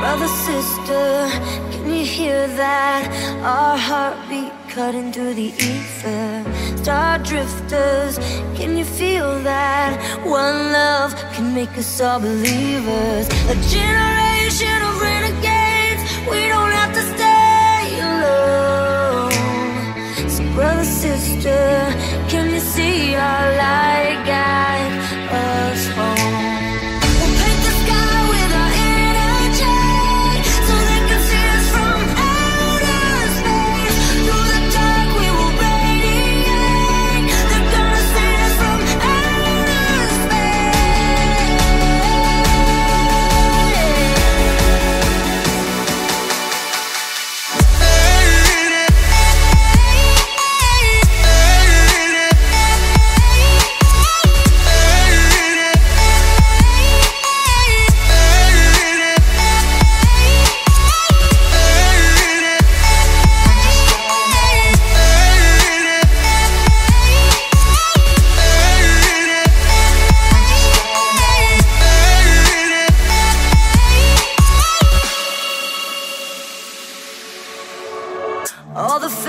Brother, sister, can you hear that? Our heartbeat cutting through the ether. Star drifters, can you feel that? One love can make us all believers. A generation of renegades, we don't have to stay alone. So, brother, sister, can you see our light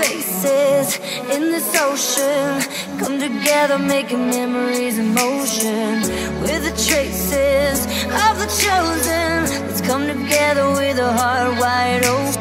Faces in this ocean come together, making memories in motion. We're the traces of the chosen. Let's come together with a heart wide open.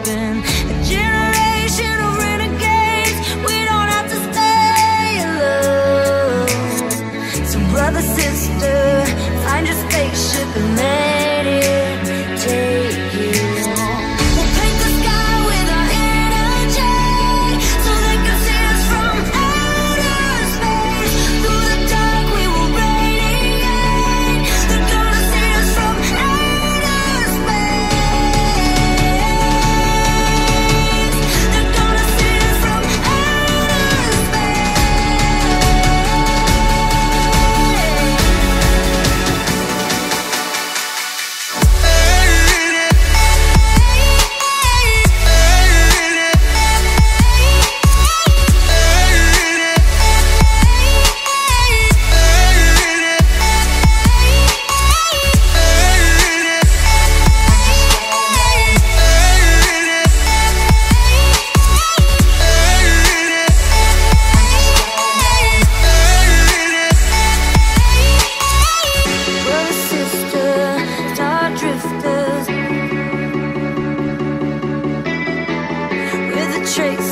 tricks